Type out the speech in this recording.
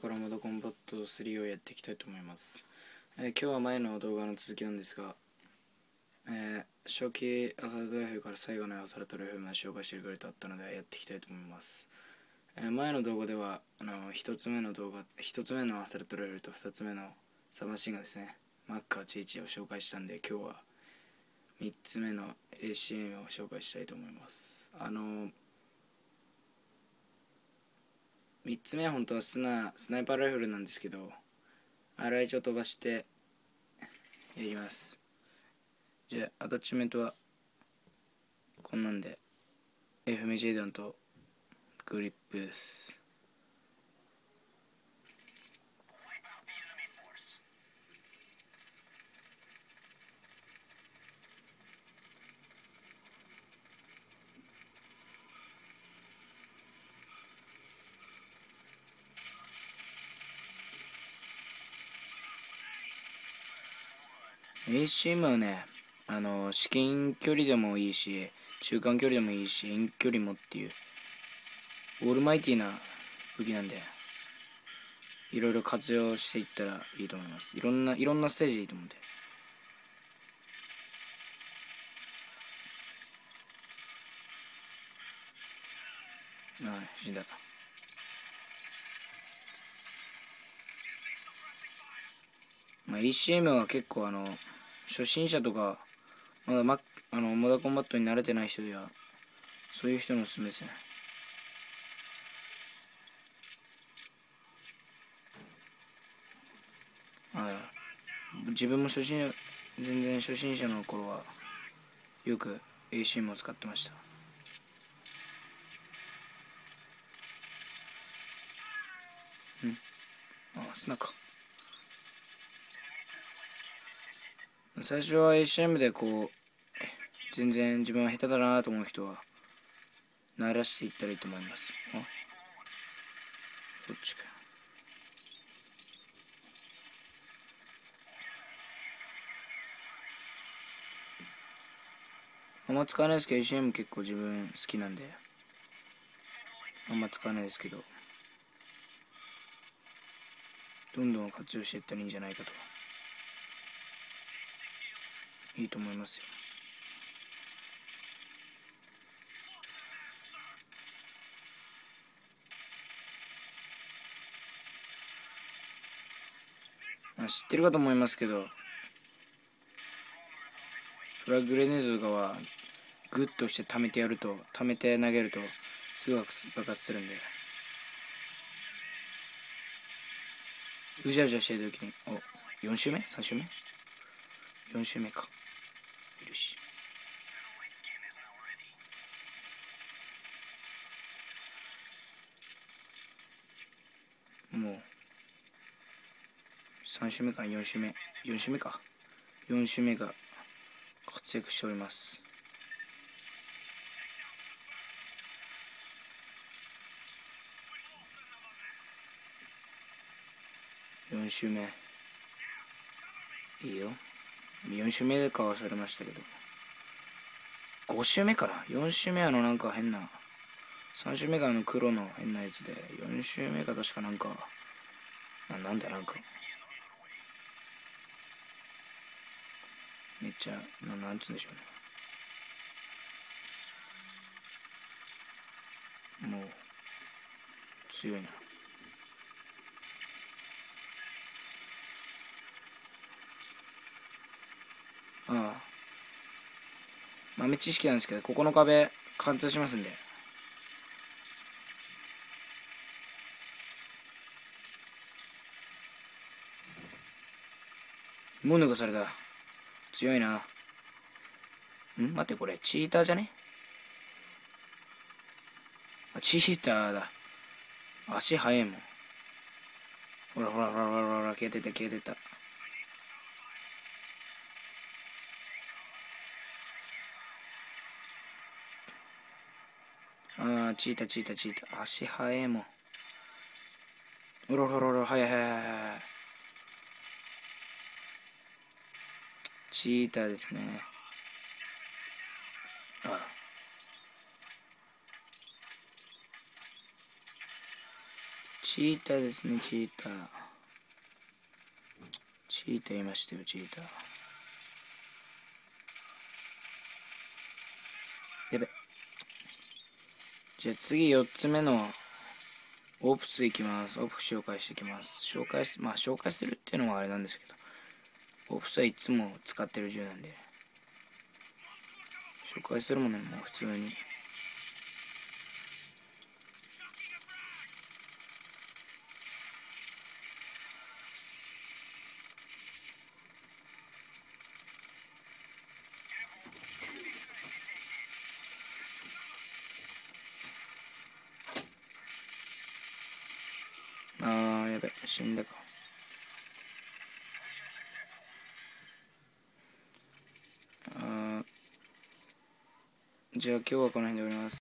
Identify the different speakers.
Speaker 1: からモドコンバット3をやっていきたいと思います、えー、今日は前の動画の続きなんですが、えー、初期アサルトライフから最後のアサルトライフルまで紹介してくれたあったのでやっていきたいと思います、えー、前の動画ではあの1つ目の動画1つ目のアサルトライフルと2つ目のサマシンガですね。マッカーチーチを紹介したんで今日は3つ目の ACM を紹介したいと思います。あの3つ目は本当はスナスナイパーライフルなんですけど RH を飛ばしてやります。じゃあアタッチメントはこんなんで FMJ 弾とグリップです。ACM はね、あの、至近距離でもいいし、中間距離でもいいし、遠距離もっていう、オールマイティーな武器なんで、いろいろ活用していったらいいと思います。いろんな、いろんなステージでいいと思うんで。ああ、死んだ。まあ、ECM は結構あの、初心者とか、まだマあのモダコンバットに慣れてない人や、そういう人のおすすめですね。はい。自分も初心、全然初心者の頃は、よく ACM を使ってました。うん。あ、砂か。最初は ACM でこう全然自分は下手だなと思う人は鳴らしていったらいいと思います？あそっちか。あんま使わないですけど ACM 結構自分好きなんで。あんま使わないですけど。どんどん活用していったらいいんじゃないかと。いいと思いますよ知ってるかと思いますけどフラググレネードとかはグッとして溜めてやると溜めて投げるとすぐ爆発するんでうじゃうじゃしてる時にお4周目 ?3 周目 ?4 周目かるしもう。3週目か4週目。4週目か。4週目が活躍しております。4週目。いいよ。4週目でか忘れましたけど。5週目から4週目あのなんか変な3週目があの黒の変なやつで4週目が確かなんかななんだなんか。めっちゃななんつうんでしょうね。もう強いなああ豆知識なんですけどここの壁貫通しますんでもう抜かされた強いな。ん？待って、これ、チーターじゃね？あ、チーターだ。足速いもん。ほらほらほらほらほら、消えてた消えてた。ああ、チータチータチータ。足速いもん。うろろろろ、はいはいはいはい。チーターですね。ああチーターですねチーターチーターいましたよチーターやべじゃあ次4つ目のオプスいきます。オプス紹介していきます。紹介すまあ紹介するっていうのはあれなんですけどオプスはいつも使ってる銃なんで紹介するものも普通にあーやべ死んだか。あじゃあ今日はこの辺で終わります。